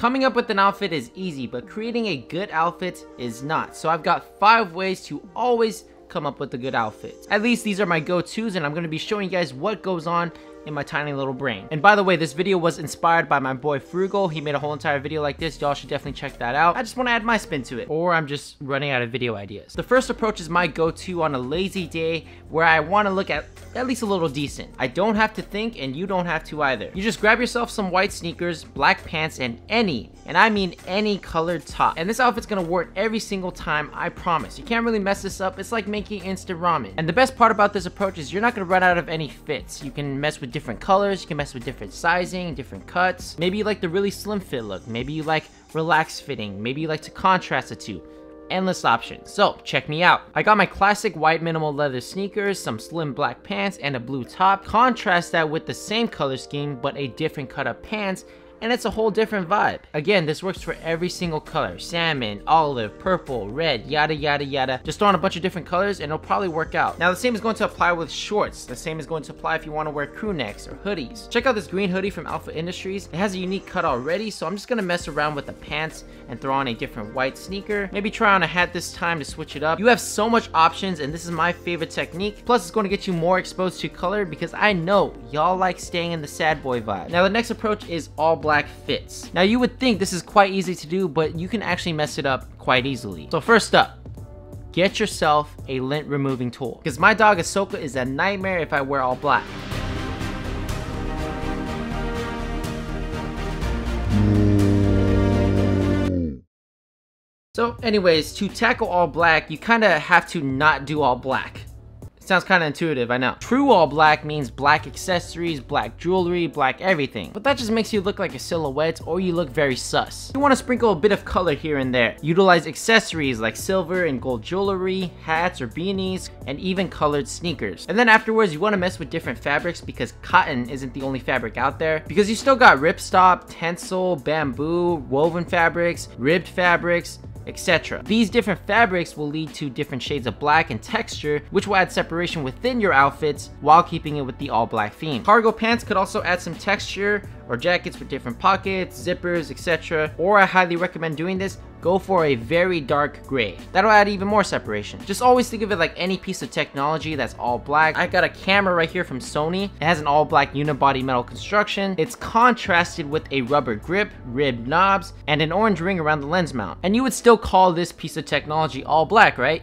Coming up with an outfit is easy, but creating a good outfit is not. So I've got five ways to always come up with a good outfit. At least these are my go-tos and I'm going to be showing you guys what goes on in my tiny little brain. And by the way, this video was inspired by my boy Frugal. He made a whole entire video like this. Y'all should definitely check that out. I just want to add my spin to it. Or I'm just running out of video ideas. The first approach is my go-to on a lazy day where I want to look at at least a little decent. I don't have to think and you don't have to either. You just grab yourself some white sneakers, black pants, and any, and I mean any colored top. And this outfit's gonna work every single time, I promise. You can't really mess this up. It's like making instant ramen. And the best part about this approach is you're not gonna run out of any fits. You can mess with with different colors, you can mess with different sizing, different cuts. Maybe you like the really slim fit look, maybe you like relaxed fitting, maybe you like to contrast the two endless options. So check me out. I got my classic white minimal leather sneakers, some slim black pants, and a blue top. Contrast that with the same color scheme, but a different cut of pants and it's a whole different vibe. Again, this works for every single color. Salmon, olive, purple, red, yada yada yada. Just throw on a bunch of different colors and it'll probably work out. Now the same is going to apply with shorts. The same is going to apply if you want to wear crew necks or hoodies. Check out this green hoodie from Alpha Industries. It has a unique cut already, so I'm just gonna mess around with the pants and throw on a different white sneaker. Maybe try on a hat this time to switch it up. You have so much options and this is my favorite technique. Plus it's going to get you more exposed to color because I know y'all like staying in the sad boy vibe. Now the next approach is all black black fits. Now you would think this is quite easy to do, but you can actually mess it up quite easily. So first up, get yourself a lint removing tool. Because my dog Ahsoka is a nightmare if I wear all black. So anyways, to tackle all black, you kind of have to not do all black. Sounds kind of intuitive, I know. True all black means black accessories, black jewelry, black everything. But that just makes you look like a silhouette or you look very sus. You want to sprinkle a bit of color here and there. Utilize accessories like silver and gold jewelry, hats or beanies, and even colored sneakers. And then afterwards, you want to mess with different fabrics because cotton isn't the only fabric out there. Because you still got ripstop, tencel, bamboo, woven fabrics, ribbed fabrics, etc. These different fabrics will lead to different shades of black and texture, which will add separation within your outfits while keeping it with the all black theme. Cargo pants could also add some texture or jackets with different pockets, zippers, etc. Or I highly recommend doing this go for a very dark gray. That'll add even more separation. Just always think of it like any piece of technology that's all black. I got a camera right here from Sony. It has an all black unibody metal construction. It's contrasted with a rubber grip, ribbed knobs, and an orange ring around the lens mount. And you would still call this piece of technology all black, right?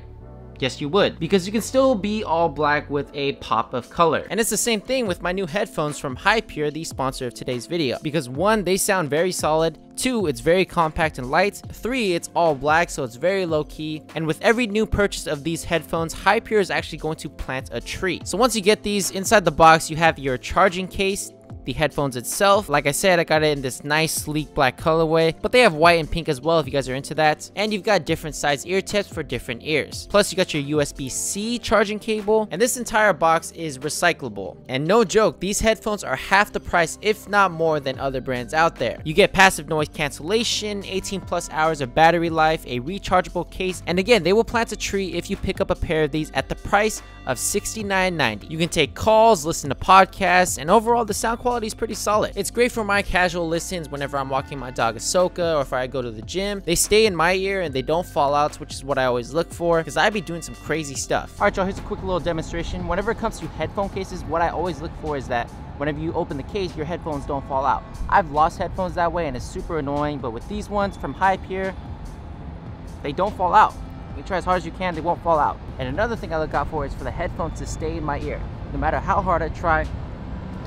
Yes, you would, because you can still be all black with a pop of color. And it's the same thing with my new headphones from Hypure, the sponsor of today's video. Because one, they sound very solid, two, it's very compact and light, three, it's all black, so it's very low key, and with every new purchase of these headphones, Hypure is actually going to plant a tree. So once you get these, inside the box, you have your charging case, the headphones itself. Like I said, I got it in this nice sleek black colorway, but they have white and pink as well if you guys are into that. And you've got different size ear tips for different ears. Plus you got your USB-C charging cable, and this entire box is recyclable. And no joke, these headphones are half the price, if not more than other brands out there. You get passive noise cancellation, 18 plus hours of battery life, a rechargeable case, and again, they will plant a tree if you pick up a pair of these at the price of $69.90. You can take calls, listen to podcasts, and overall the sound quality quality is pretty solid. It's great for my casual listens whenever I'm walking my dog Ahsoka or if I go to the gym. They stay in my ear and they don't fall out, which is what I always look for because I'd be doing some crazy stuff. All right, y'all, here's a quick little demonstration. Whenever it comes to headphone cases, what I always look for is that whenever you open the case, your headphones don't fall out. I've lost headphones that way and it's super annoying, but with these ones from Hypure, they don't fall out. You try as hard as you can, they won't fall out. And another thing I look out for is for the headphones to stay in my ear. No matter how hard I try,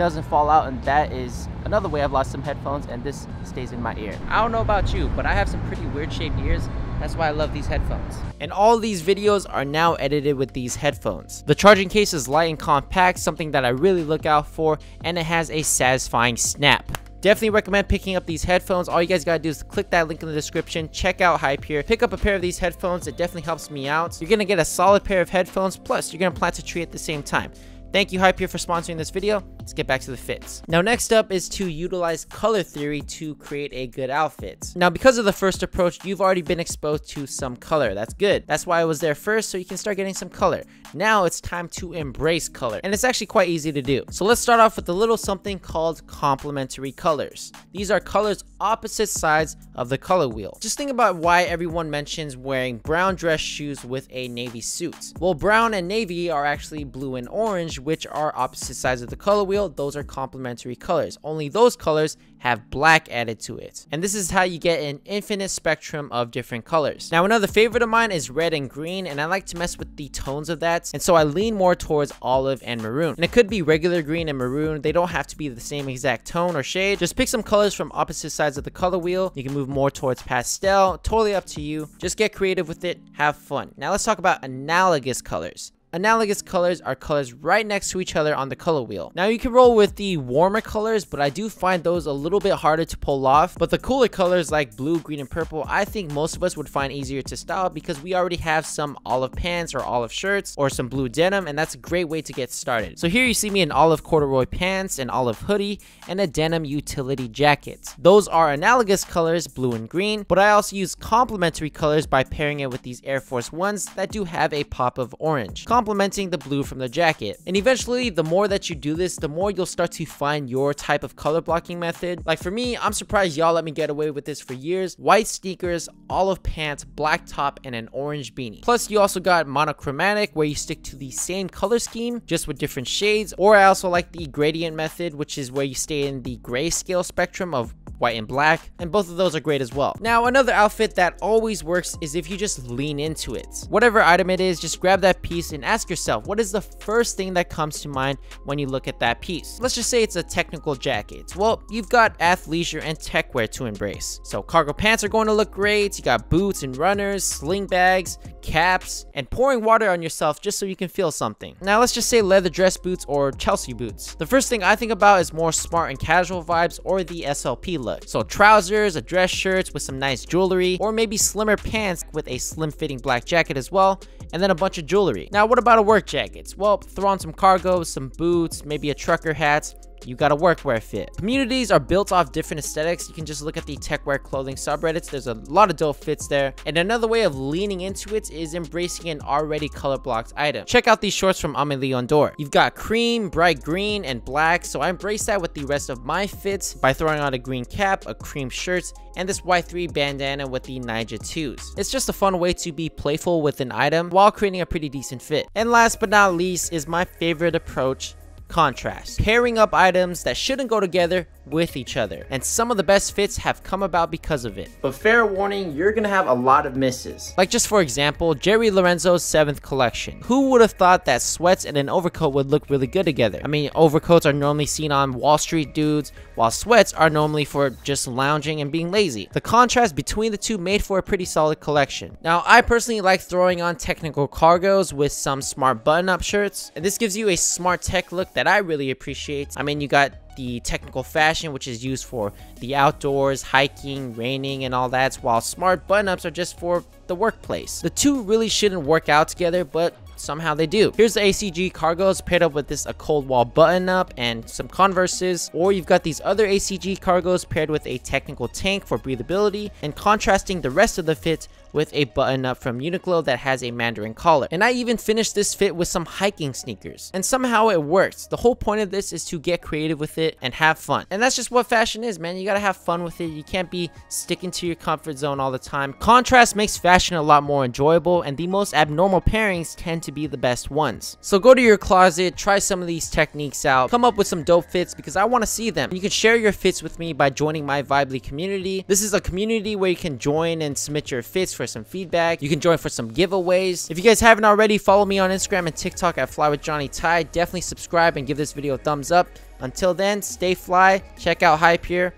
doesn't fall out and that is another way I've lost some headphones and this stays in my ear. I don't know about you, but I have some pretty weird shaped ears. That's why I love these headphones. And all these videos are now edited with these headphones. The charging case is light and compact, something that I really look out for, and it has a satisfying snap. Definitely recommend picking up these headphones. All you guys gotta do is click that link in the description, check out Hypure, pick up a pair of these headphones. It definitely helps me out. You're gonna get a solid pair of headphones, plus you're gonna plant a tree at the same time. Thank you Hypure for sponsoring this video. Let's get back to the fits. Now next up is to utilize color theory to create a good outfit. Now because of the first approach, you've already been exposed to some color. That's good. That's why I was there first so you can start getting some color. Now it's time to embrace color and it's actually quite easy to do. So let's start off with a little something called complementary colors. These are colors opposite sides of the color wheel. Just think about why everyone mentions wearing brown dress shoes with a navy suit. Well, brown and navy are actually blue and orange, which are opposite sides of the color wheel. Those are complementary colors. Only those colors have black added to it. And this is how you get an infinite spectrum of different colors. Now, another favorite of mine is red and green, and I like to mess with the tones of that. And so I lean more towards olive and maroon. And it could be regular green and maroon. They don't have to be the same exact tone or shade. Just pick some colors from opposite sides of the color wheel. You can move more towards pastel. Totally up to you. Just get creative with it. Have fun. Now let's talk about analogous colors. Analogous colors are colors right next to each other on the color wheel. Now you can roll with the warmer colors, but I do find those a little bit harder to pull off. But the cooler colors like blue, green, and purple, I think most of us would find easier to style because we already have some olive pants or olive shirts or some blue denim, and that's a great way to get started. So here you see me in olive corduroy pants, an olive hoodie, and a denim utility jacket. Those are analogous colors, blue and green, but I also use complementary colors by pairing it with these Air Force Ones that do have a pop of orange complementing the blue from the jacket. And eventually, the more that you do this, the more you'll start to find your type of color blocking method. Like for me, I'm surprised y'all let me get away with this for years. White sneakers, olive pants, black top, and an orange beanie. Plus, you also got monochromatic where you stick to the same color scheme, just with different shades. Or I also like the gradient method, which is where you stay in the grayscale spectrum of white and black, and both of those are great as well. Now, another outfit that always works is if you just lean into it. Whatever item it is, just grab that piece and ask yourself, what is the first thing that comes to mind when you look at that piece? Let's just say it's a technical jacket. Well, you've got athleisure and tech wear to embrace. So cargo pants are going to look great, you got boots and runners, sling bags, caps, and pouring water on yourself just so you can feel something. Now let's just say leather dress boots or Chelsea boots. The first thing I think about is more smart and casual vibes or the SLP look. So trousers, a dress shirt with some nice jewelry, or maybe slimmer pants with a slim fitting black jacket as well, and then a bunch of jewelry. Now what about a work jacket? Well, throw on some cargo, some boots, maybe a trucker hat, you got a workwear fit. Communities are built off different aesthetics. You can just look at the techwear clothing subreddits. There's a lot of dope fits there. And another way of leaning into it is embracing an already color blocked item. Check out these shorts from Aimé Leon Dore. You've got cream, bright green, and black. So I embrace that with the rest of my fits by throwing on a green cap, a cream shirt, and this Y3 bandana with the Nyjah 2s. It's just a fun way to be playful with an item while creating a pretty decent fit. And last but not least is my favorite approach contrast, pairing up items that shouldn't go together with each other. And some of the best fits have come about because of it. But fair warning, you're gonna have a lot of misses. Like just for example, Jerry Lorenzo's 7th collection. Who would have thought that sweats and an overcoat would look really good together? I mean, overcoats are normally seen on Wall Street dudes, while sweats are normally for just lounging and being lazy. The contrast between the two made for a pretty solid collection. Now, I personally like throwing on technical cargos with some smart button-up shirts, and this gives you a smart tech look that I really appreciate. I mean, you got the technical fashion, which is used for the outdoors, hiking, raining, and all that, while smart button-ups are just for the workplace. The two really shouldn't work out together, but somehow they do. Here's the ACG cargos paired up with this A-COLD-WALL button up and some converses or you've got these other ACG cargos paired with a technical tank for breathability and contrasting the rest of the fit with a button up from Uniqlo that has a mandarin collar. And I even finished this fit with some hiking sneakers. And somehow it works. The whole point of this is to get creative with it and have fun. And that's just what fashion is, man. You gotta have fun with it. You can't be sticking to your comfort zone all the time. Contrast makes fashion a lot more enjoyable and the most abnormal pairings tend to be the best ones. So go to your closet, try some of these techniques out, come up with some dope fits because I want to see them. You can share your fits with me by joining my Vibely community. This is a community where you can join and submit your fits for some feedback. You can join for some giveaways. If you guys haven't already, follow me on Instagram and TikTok at Fly with Johnny Thai. Definitely subscribe and give this video a thumbs up. Until then, stay fly. Check out Hypure.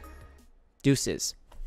Deuces.